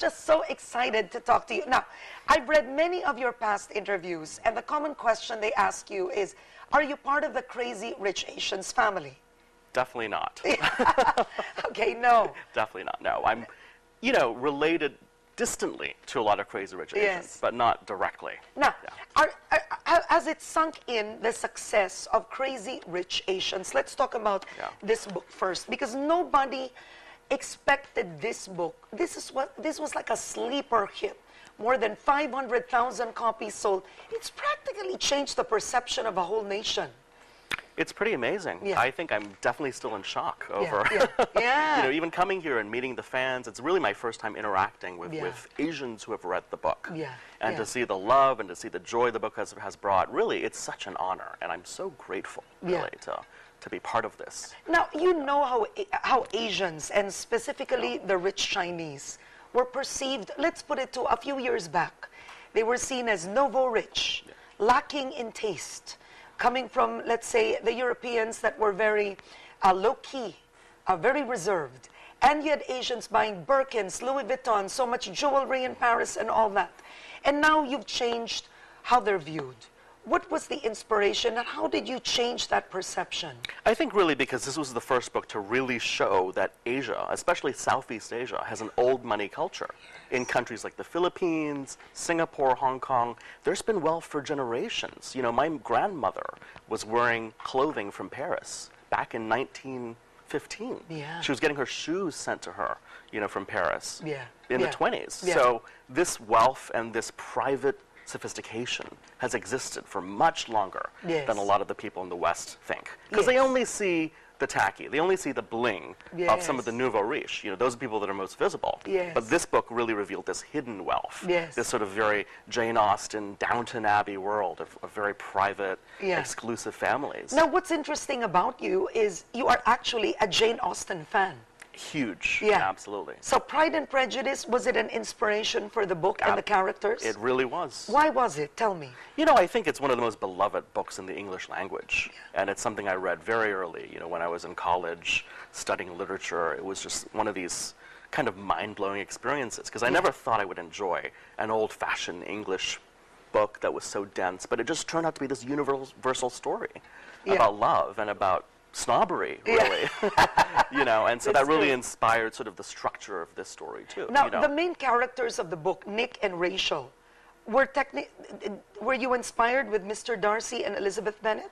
just so excited to talk to you. Now, I've read many of your past interviews, and the common question they ask you is, are you part of the crazy rich Asians family? Definitely not. okay, no. Definitely not. No, I'm, you know, related distantly to a lot of crazy rich Asians, Yes. but not directly. Now, Yeah. are, are, has it sunk in the success of Crazy Rich Asians? Let's talk about Yeah. this book first, because nobody expected this book. This is what this was like a sleeper hit. More than 500,000 copies sold. It's practically changed the perception of a whole nation. It's pretty amazing. Yeah. I think I'm definitely still in shock over, yeah, yeah. you know, even coming here and meeting the fans. It's really my first time interacting with, Yeah. with Asians who have read the book. Yeah, And yeah. to see the love and to see the joy the book has, has brought, really, it's such an honor. And I'm so grateful, Yeah. really, to, to be part of this. Now, you know how, how Asians, and specifically the rich Chinese, were perceived, let's put it to a few years back. They were seen as nouveau rich, lacking in taste, coming from, let's say, the Europeans that were very uh, low key, uh, very reserved. And you had Asians buying Birkins, Louis Vuitton, so much jewelry in Paris and all that. And now you've changed how they're viewed. What was the inspiration and how did you change that perception? I think really because this was the first book to really show that Asia, especially Southeast Asia, has an old money culture. In countries like the Philippines, Singapore, Hong Kong, there's been wealth for generations. You know, my grandmother was wearing clothing from Paris back in 1915. Yeah. She was getting her shoes sent to her, you know, from Paris Yeah, in yeah, the 20s. yeah. So this wealth and this private sophistication has existed for much longer Yes. than a lot of the people in the West think. Because they only see the tacky, they only see the bling of some of the nouveau riche. You know, those are people that are most visible. Yes. But this book really revealed this hidden wealth. Yes. This sort of very Jane Austen, Downton Abbey world of, of very private, Yeah. exclusive families. Now, what's interesting about you is you are actually a Jane Austen fan. Huge. Yeah. Absolutely. So, Pride and Prejudice, was it an inspiration for the book and the characters? It really was. Why was it? Tell me. You know, I think it's one of the most beloved books in the English language. And it's something I read very early, you know, when I was in college studying literature. It was just one of these kind of mind blowing experiences because I never thought I would enjoy an old fashioned English book that was so dense, but it just turned out to be this universal story Yeah. about love and about snobbery, Yeah. really. you know, and so That's that really true. inspired sort of the structure of this story, too. Now, you know. the main characters of the book, Nick and Rachel, were, techni- were you inspired with Mr. Darcy and Elizabeth Bennet?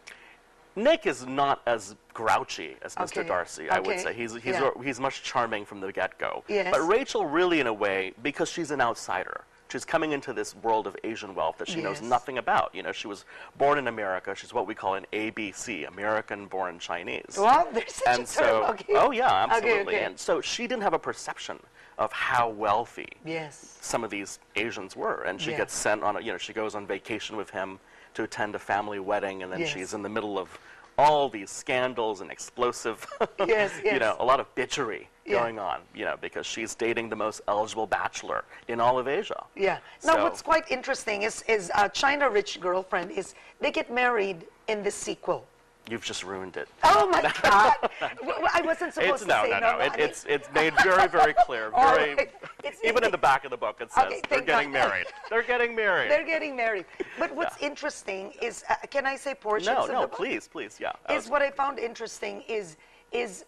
Nick is not as grouchy as Mr. Okay, Darcy, I would say. He's, he's, yeah. he's much charming from the get go. Yes. But Rachel, really, in a way, because she's an outsider, she's coming into this world of Asian wealth that she knows nothing about. You know, she was born in America. She's what we call an ABC, American born Chinese. Well, there's such a and term. so, okay. oh, yeah, absolutely. okay. And so she didn't have a perception of how wealthy Yes. some of these Asians were. And she Yeah. gets sent on, a, you know, she goes on vacation with him to attend a family wedding, and then Yes. she's in the middle of all these scandals and explosive, Yes, you know, a lot of bitchery Yeah. going on, you know, because she's dating the most eligible bachelor in all of Asia. Yeah. Now, what's quite interesting is, is uh, China Rich Girlfriend is they get married in the sequel. You've just ruined it. Oh my God! I wasn't supposed It's to no, say no, no. It, I it's it's made very, very clear. Very, right. It's- even in the back of the book, it says Okay, they're getting God. married. They're getting married. They're getting married. But what's interesting is, uh, can I say portions no, no, please, please, yeah. Is what I found interesting is is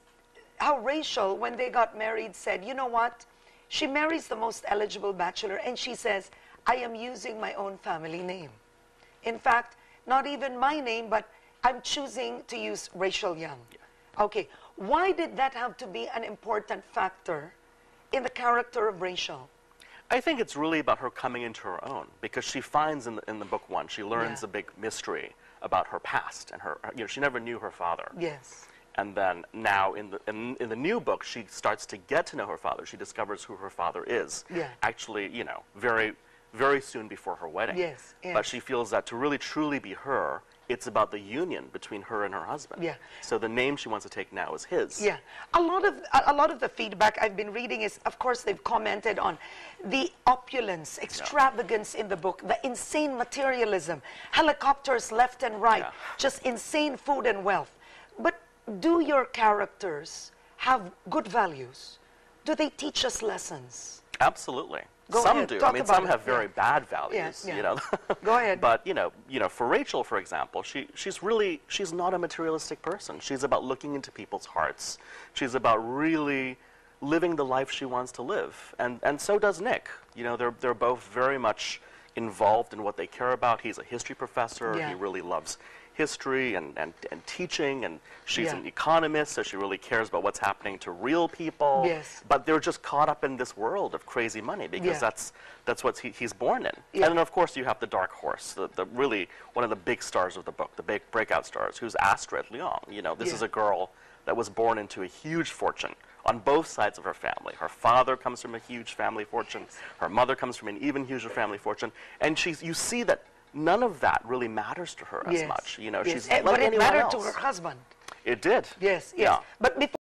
how Rachel, when they got married, said, you know what? She marries the most eligible bachelor, and she says, I am using my own family name. In fact, not even my name, but I'm choosing to use Rachel Young. Okay, why did that have to be an important factor in the character of Rachel? I think it's really about her coming into her own because she finds in the, in the book one, she learns Yeah. a big mystery about her past and her, you know, she never knew her father. Yes. And then now in the, in, in the new book, she starts to get to know her father. She discovers who her father is. Yeah. Actually, you know, very, very soon before her wedding. Yes, But she feels that to really truly be her, it's about the union between her and her husband. Yeah. So the name she wants to take now is his. Yeah, a lot of a, lot of the feedback I've been reading is, of course, they've commented on the opulence, extravagance in the book, the insane materialism, helicopters left and right, Yeah. just insane food and wealth. Do your characters have good values? Do they teach us lessons? Absolutely. Go some ahead, do. I mean, some it, have very yeah. bad values. yeah. You know. Go ahead. But you know, you know, for Rachel, for example, she she's really she's not a materialistic person. She's about looking into people's hearts. She's about really living the life she wants to live, and and so does Nick. You know, they're they're both very much involved in what they care about. He's a history professor. Yeah. He really loves history and, and, and teaching, and she's Yeah. an economist, so she really cares about what's happening to real people. Yes. But they're just caught up in this world of crazy money because Yeah. that's that's what he, he's born in. Yeah. And then of course you have the dark horse, the, the really one of the big stars of the book, the big breakout stars, who's Astrid Leong. You know, this is a girl that was born into a huge fortune on both sides of her family. Her father comes from a huge family fortune. Her mother comes from an even huger family fortune, and she's you see that none of that really matters to her as much. You know, yes. she's And- like but it mattered else. to her husband. It did. Yes, yes. Yeah. But before